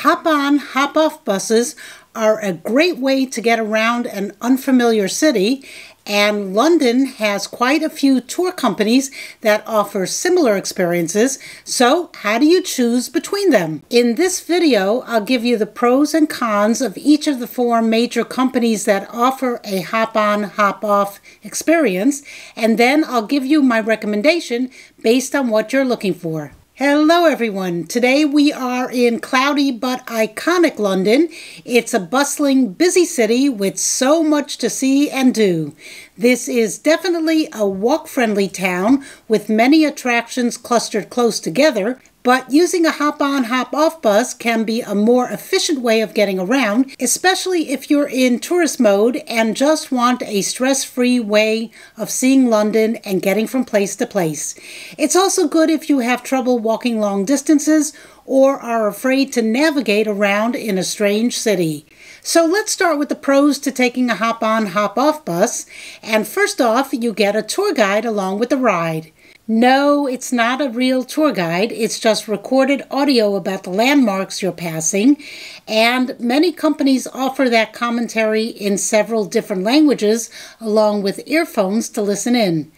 Hop on, hop off buses are a great way to get around an unfamiliar city, and London has quite a few tour companies that offer similar experiences. So, how do you choose between them? In this video, I'll give you the pros and cons of each of the four major companies that offer a hop on, hop off experience, and then I'll give you my recommendation based on what you're looking for. Hello, everyone. Today we are in cloudy but iconic London. It's a bustling, busy city with so much to see and do. This is definitely a walk friendly town with many attractions clustered close together, but using a hop on, hop off bus can be a more efficient way of getting around, especially if you're in tourist mode and just want a stress free way of seeing London and getting from place to place. It's also good if you have trouble walking long distances or are afraid to navigate around in a strange city. So let's start with the pros to taking a hop on, hop off bus. And first off, you get a tour guide along with the ride. No, it's not a real tour guide. It's just recorded audio about the landmarks you're passing. And many companies offer that commentary in several different languages, along with earphones to listen in.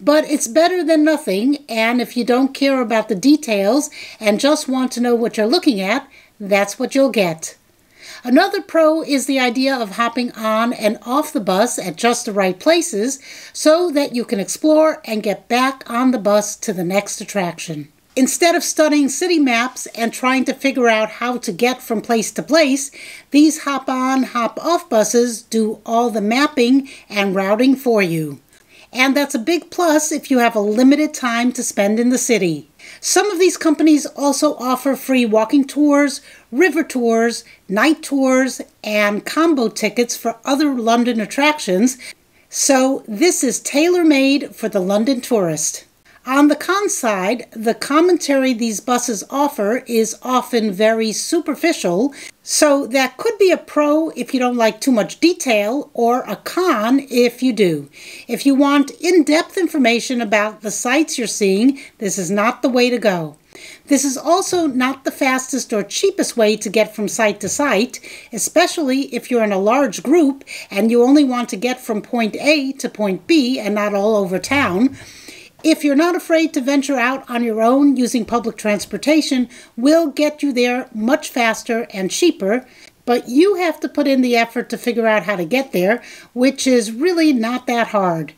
But it's better than nothing, and if you don't care about the details and just want to know what you're looking at, that's what you'll get. Another pro is the idea of hopping on and off the bus at just the right places so that you can explore and get back on the bus to the next attraction. Instead of studying city maps and trying to figure out how to get from place to place, these hop on, hop off buses do all the mapping and routing for you. And that's a big plus if you have a limited time to spend in the city. Some of these companies also offer free walking tours, river tours, night tours, and combo tickets for other London attractions, so this is tailor made for the London tourist. On the con side, the commentary these buses offer is often very superficial, so that could be a pro if you don't like too much detail, or a con if you do. If you want in depth information about the sites you're seeing, this is not the way to go. This is also not the fastest or cheapest way to get from site to site, especially if you're in a large group and you only want to get from point A to point B and not all over town. If you're not afraid to venture out on your own using public transportation, we'll get you there much faster and cheaper, but you have to put in the effort to figure out how to get there, which is really not that hard.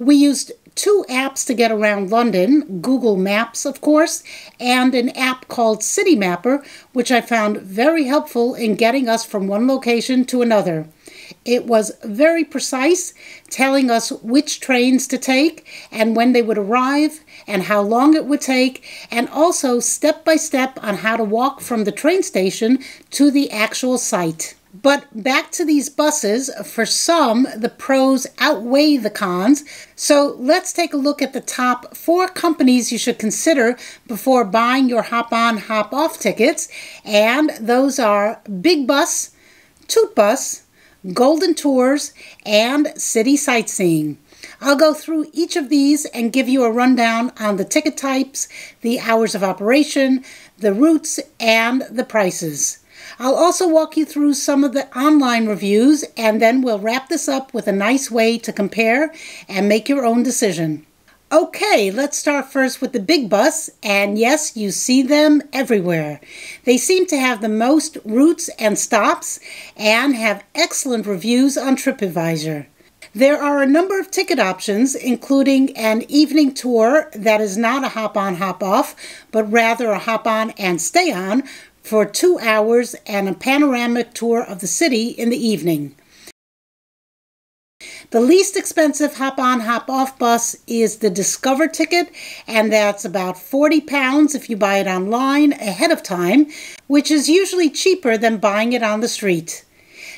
We used two apps to get around London Google Maps, of course, and an app called Citymapper, which I found very helpful in getting us from one location to another. It was very precise, telling us which trains to take and when they would arrive and how long it would take, and also step by step on how to walk from the train station to the actual site. But back to these buses, for some, the pros outweigh the cons. So let's take a look at the top four companies you should consider before buying your hop on, hop off tickets. And those are Big Bus, Toot Bus, Golden Tours, and City Sightseeing. I'll go through each of these and give you a rundown on the ticket types, the hours of operation, the routes, and the prices. I'll also walk you through some of the online reviews and then we'll wrap this up with a nice way to compare and make your own decision. Okay, let's start first with the big bus, and yes, you see them everywhere. They seem to have the most routes and stops and have excellent reviews on TripAdvisor. There are a number of ticket options, including an evening tour that is not a hop on, hop off, but rather a hop on and stay on for two hours and a panoramic tour of the city in the evening. The least expensive hop on, hop off bus is the Discover ticket, and that's about 40 pounds if you buy it online ahead of time, which is usually cheaper than buying it on the street.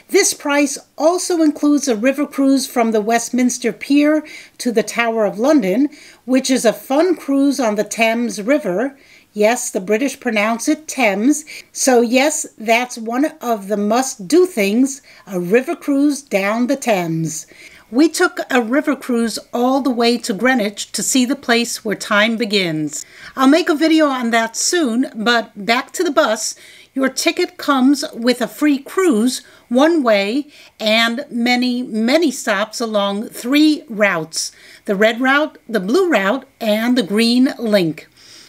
This price also includes a river cruise from the Westminster Pier to the Tower of London, which is a fun cruise on the Thames River. Yes, the British pronounce it Thames. So, yes, that's one of the must do things a river cruise down the Thames. We took a river cruise all the way to Greenwich to see the place where time begins. I'll make a video on that soon, but back to the bus. Your ticket comes with a free cruise one way and many, many stops along three routes the red route, the blue route, and the green link.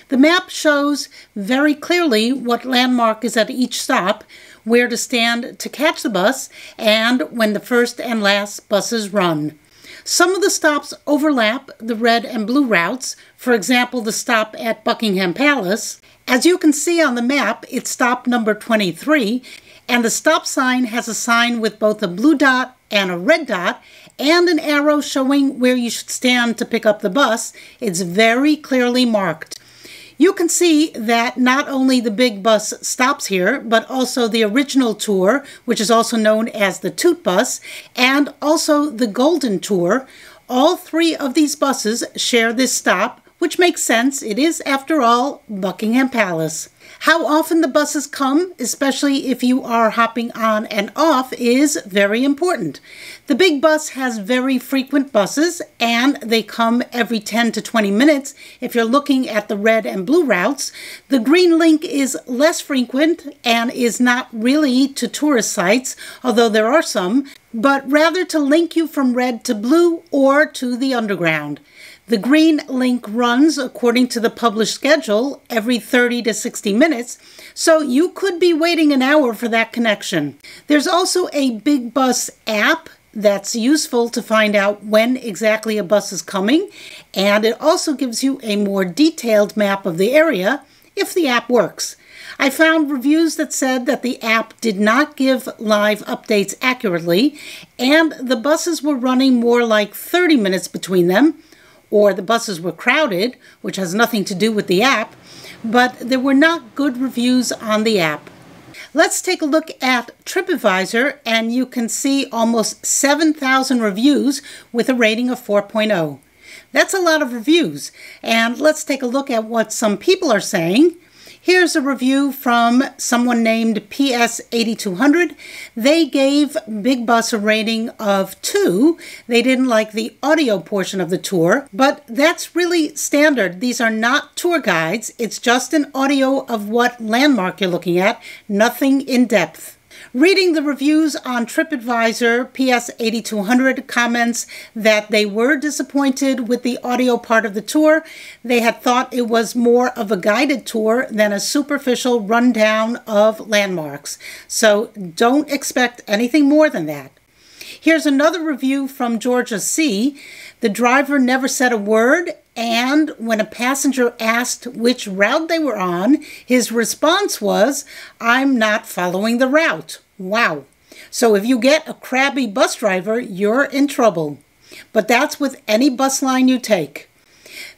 The map shows very clearly what landmark is at each stop, where to stand to catch the bus, and when the first and last buses run. Some of the stops overlap the red and blue routes, for example, the stop at Buckingham Palace. As you can see on the map, it's stop number 23, and the stop sign has a sign with both a blue dot and a red dot, and an arrow showing where you should stand to pick up the bus. It's very clearly marked. You can see that not only the big bus stops here, but also the original tour, which is also known as the Toot Bus, and also the Golden Tour. All three of these buses share this stop, which makes sense. It is, after all, Buckingham Palace. How often the buses come, especially if you are hopping on and off, is very important. The big bus has very frequent buses and they come every 10 to 20 minutes if you're looking at the red and blue routes. The green link is less frequent and is not really to tourist sites, although there are some, but rather to link you from red to blue or to the underground. The green link runs according to the published schedule every 30 to 60 minutes, so you could be waiting an hour for that connection. There's also a Big Bus app that's useful to find out when exactly a bus is coming, and it also gives you a more detailed map of the area if the app works. I found reviews that said that the app did not give live updates accurately, and the buses were running more like 30 minutes between them or the buses were crowded, which has nothing to do with the app, but there were not good reviews on the app. Let's take a look at TripAdvisor, and you can see almost 7,000 reviews with a rating of 4.0. That's a lot of reviews, and let's take a look at what some people are saying. Here's a review from someone named PS8200. They gave Big Bus a rating of 2. They didn't like the audio portion of the tour, but that's really standard. These are not tour guides, it's just an audio of what landmark you're looking at, nothing in depth. Reading the reviews on TripAdvisor, PS8200 comments that they were disappointed with the audio part of the tour. They had thought it was more of a guided tour than a superficial rundown of landmarks. So don't expect anything more than that. Here's another review from Georgia C. The driver never said a word, and when a passenger asked which route they were on, his response was, I'm not following the route. Wow. So if you get a crabby bus driver, you're in trouble. But that's with any bus line you take.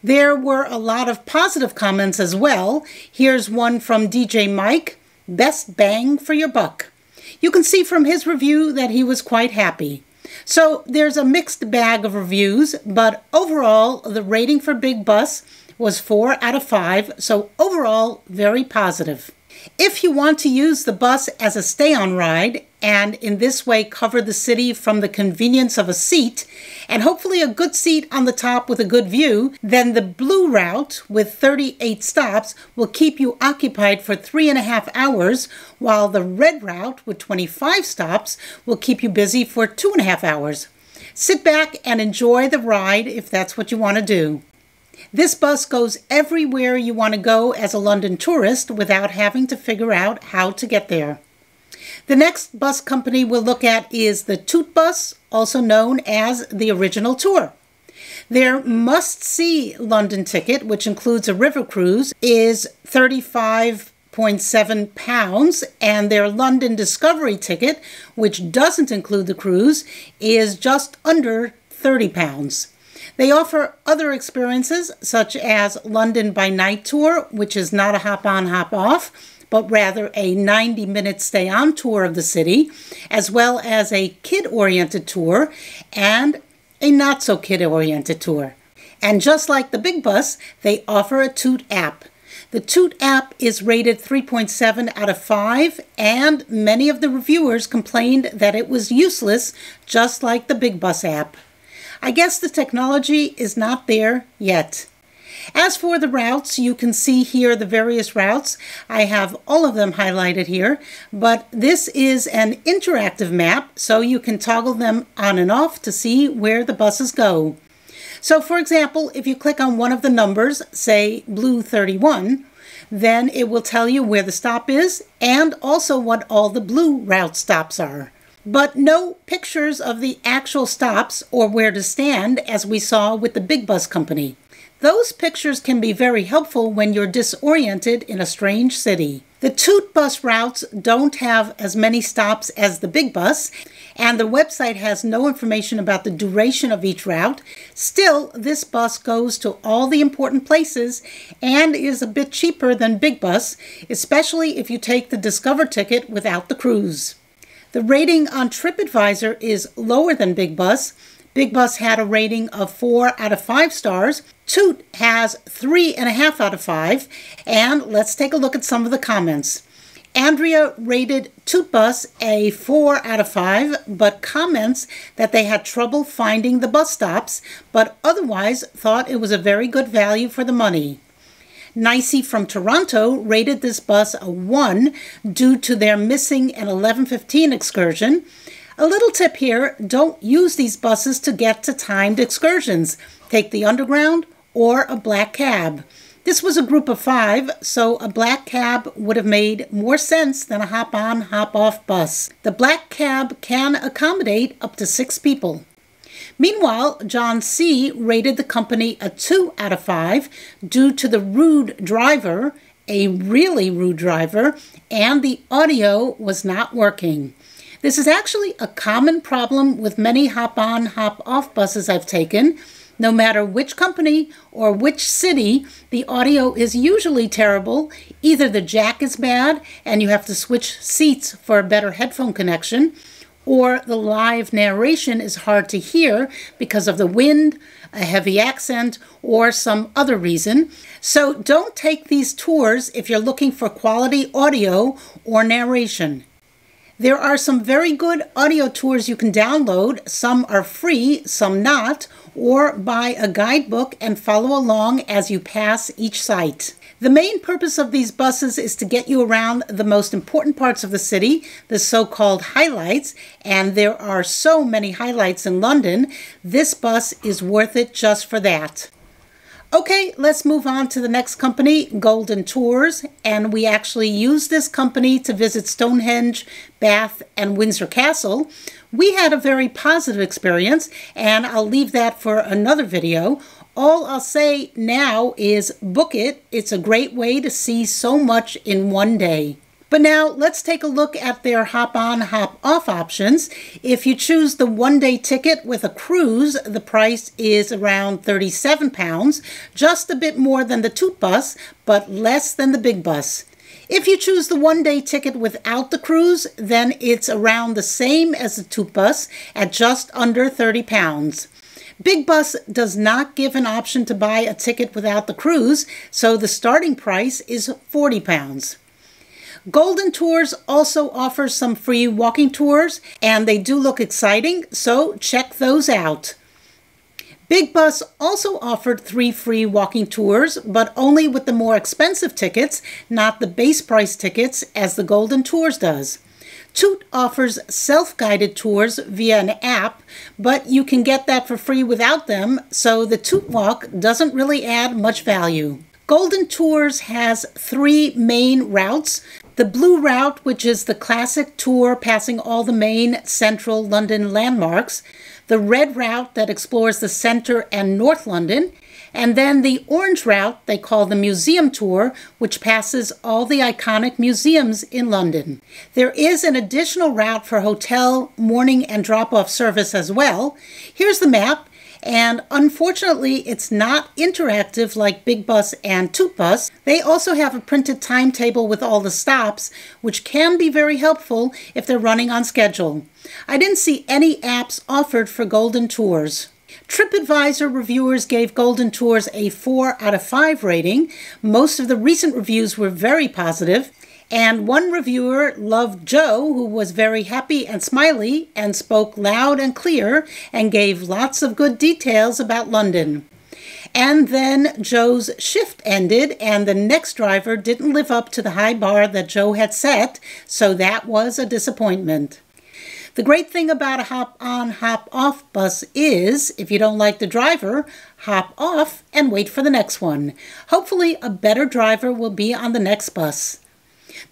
There were a lot of positive comments as well. Here's one from DJ Mike Best bang for your buck. You can see from his review that he was quite happy. So there's a mixed bag of reviews, but overall, the rating for Big Bus was 4 out of 5, so overall, very positive. If you want to use the bus as a stay on ride and in this way cover the city from the convenience of a seat and hopefully a good seat on the top with a good view, then the blue route with 38 stops will keep you occupied for three and a half hours, while the red route with 25 stops will keep you busy for two and a half hours. Sit back and enjoy the ride if that's what you want to do. This bus goes everywhere you want to go as a London tourist without having to figure out how to get there. The next bus company we'll look at is the Toot Bus, also known as the Original Tour. Their must see London ticket, which includes a river cruise, is 35.7 pounds, and their London Discovery ticket, which doesn't include the cruise, is just under 30 pounds. They offer other experiences, such as London by Night Tour, which is not a hop on, hop off, but rather a 90 minute stay on tour of the city, as well as a kid oriented tour and a not so kid oriented tour. And just like the big bus, they offer a Toot app. The Toot app is rated 3.7 out of 5, and many of the reviewers complained that it was useless, just like the Big Bus app. I guess the technology is not there yet. As for the routes, you can see here the various routes. I have all of them highlighted here, but this is an interactive map, so you can toggle them on and off to see where the buses go. So for example, if you click on one of the numbers, say blue 31, then it will tell you where the stop is and also what all the blue route stops are but no pictures of the actual stops or where to stand as we saw with the big bus company. Those pictures can be very helpful when you're disoriented in a strange city. The Toot bus routes don't have as many stops as the big bus, and the website has no information about the duration of each route. Still, this bus goes to all the important places and is a bit cheaper than Big Bus, especially if you take the Discover ticket without the cruise. The rating on TripAdvisor is lower than Big Bus. Big Bus had a rating of 4 out of 5 stars. Toot has 3.5 out of 5. And let's take a look at some of the comments. Andrea rated Toot Bus a 4 out of 5, but comments that they had trouble finding the bus stops, but otherwise thought it was a very good value for the money. Nicey from Toronto rated this bus a 1 due to their missing an 1115 excursion. A little tip here don't use these buses to get to timed excursions. Take the underground or a black cab. This was a group of five, so a black cab would have made more sense than a hop on, hop off bus. The black cab can accommodate up to six people. Meanwhile, John C. rated the company a 2 out of 5 due to the rude driver, a really rude driver, and the audio was not working. This is actually a common problem with many hop on, hop off buses I've taken. No matter which company or which city, the audio is usually terrible. Either the jack is bad and you have to switch seats for a better headphone connection, or the live narration is hard to hear because of the wind, a heavy accent, or some other reason. So don't take these tours if you're looking for quality audio or narration. There are some very good audio tours you can download. Some are free, some not, or buy a guidebook and follow along as you pass each site. The main purpose of these buses is to get you around the most important parts of the city, the so called highlights, and there are so many highlights in London. This bus is worth it just for that. Okay, let's move on to the next company, Golden Tours, and we actually use this company to visit Stonehenge, Bath, and Windsor Castle. We had a very positive experience, and I'll leave that for another video. All I'll say now is book it. It's a great way to see so much in one day. But now let's take a look at their hop on, hop off options. If you choose the one day ticket with a cruise, the price is around 37 pounds, just a bit more than the Toot bus, but less than the big bus. If you choose the one day ticket without the cruise, then it's around the same as the Toot bus at just under 30 pounds. Big Bus does not give an option to buy a ticket without the cruise, so the starting price is 40 pounds. Golden Tours also offers some free walking tours, and they do look exciting, so check those out. Big Bus also offered three free walking tours, but only with the more expensive tickets, not the base price tickets as the Golden Tours does. Toot offers self guided tours via an app, but you can get that for free without them, so the Toot Walk doesn't really add much value. Golden Tours has three main routes. The Blue Route, which is the classic tour passing all the main central London landmarks. The Red Route that explores the centre and North London and then the orange route they call the museum tour, which passes all the iconic museums in London. There is an additional route for hotel, morning, and drop off service as well. Here's the map. And unfortunately, it's not interactive like Big Bus and Toot Bus. They also have a printed timetable with all the stops, which can be very helpful if they're running on schedule. I didn't see any apps offered for Golden Tours. TripAdvisor reviewers gave Golden Tours a 4 out of 5 rating. Most of the recent reviews were very positive. And one reviewer loved Joe, who was very happy and smiley and spoke loud and clear and gave lots of good details about London. And then Joe's shift ended, and the next driver didn't live up to the high bar that Joe had set, so that was a disappointment. The great thing about a hop on, hop off bus is if you don't like the driver, hop off and wait for the next one. Hopefully, a better driver will be on the next bus.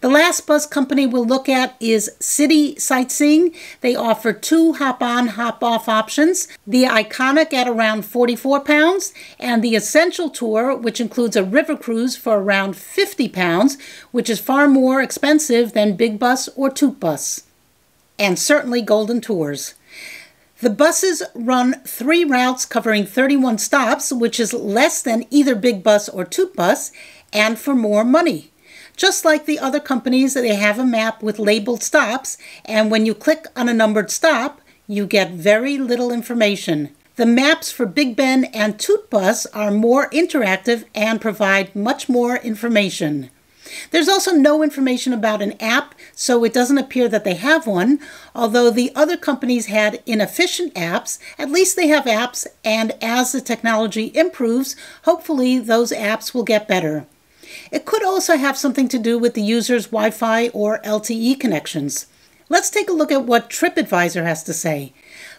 The last bus company we'll look at is City Sightseeing. They offer two hop on, hop off options the Iconic at around 44 pounds, and the Essential Tour, which includes a river cruise for around 50 pounds, which is far more expensive than Big Bus or Toot Bus. And certainly Golden Tours. The buses run three routes covering 31 stops, which is less than either Big Bus or Toot Bus, and for more money. Just like the other companies, they have a map with labeled stops, and when you click on a numbered stop, you get very little information. The maps for Big Ben and Toot Bus are more interactive and provide much more information. There's also no information about an app, so it doesn't appear that they have one. Although the other companies had inefficient apps, at least they have apps, and as the technology improves, hopefully those apps will get better. It could also have something to do with the user's Wi Fi or LTE connections. Let's take a look at what TripAdvisor has to say.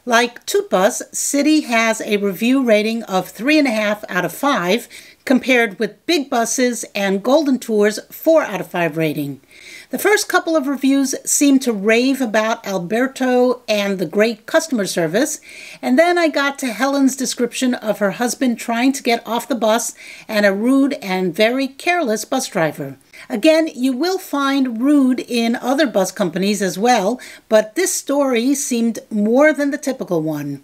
Like Tootbus, City has a review rating of 3.5 out of 5, compared with Big Buses and Golden Tours' 4 out of 5 rating. The first couple of reviews seemed to rave about Alberto and the great customer service, and then I got to Helen's description of her husband trying to get off the bus and a rude and very careless bus driver. Again, you will find rude in other bus companies as well, but this story seemed more than the typical one.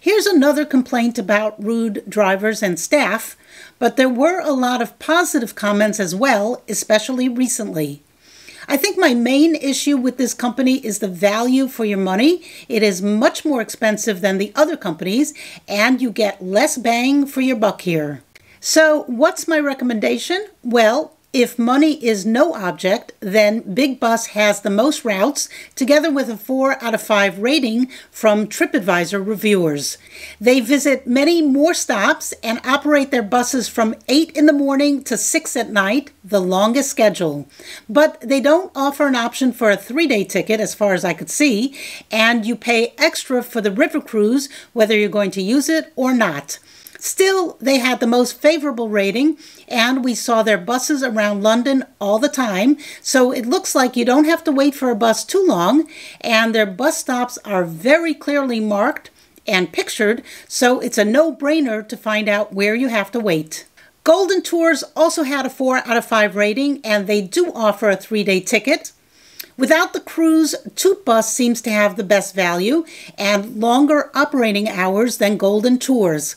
Here's another complaint about rude drivers and staff, but there were a lot of positive comments as well, especially recently. I think my main issue with this company is the value for your money. It is much more expensive than the other companies, and you get less bang for your buck here. So, what's my recommendation? Well, if money is no object, then Big Bus has the most routes, together with a 4 out of 5 rating from TripAdvisor reviewers. They visit many more stops and operate their buses from 8 in the morning to 6 at night, the longest schedule. But they don't offer an option for a three day ticket, as far as I could see, and you pay extra for the river cruise, whether you're going to use it or not. Still, they had the most favorable rating, and we saw their buses around London all the time, so it looks like you don't have to wait for a bus too long, and their bus stops are very clearly marked and pictured, so it's a no brainer to find out where you have to wait. Golden Tours also had a 4 out of 5 rating, and they do offer a three day ticket. Without the cruise, Toot Bus seems to have the best value and longer operating hours than Golden Tours.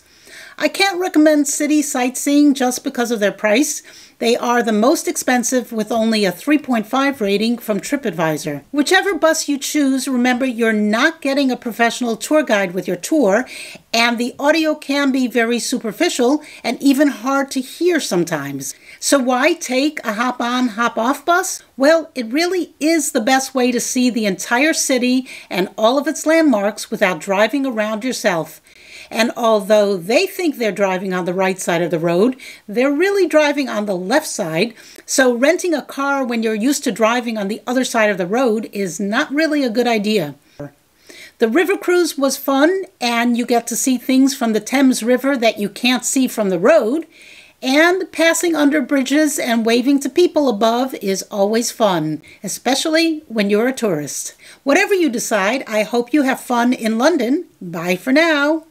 I can't recommend city sightseeing just because of their price. They are the most expensive with only a 3.5 rating from TripAdvisor. Whichever bus you choose, remember you're not getting a professional tour guide with your tour, and the audio can be very superficial and even hard to hear sometimes. So, why take a hop on, hop off bus? Well, it really is the best way to see the entire city and all of its landmarks without driving around yourself. And although they think they're driving on the right side of the road, they're really driving on the left side. So renting a car when you're used to driving on the other side of the road is not really a good idea. The river cruise was fun, and you get to see things from the Thames River that you can't see from the road. And passing under bridges and waving to people above is always fun, especially when you're a tourist. Whatever you decide, I hope you have fun in London. Bye for now.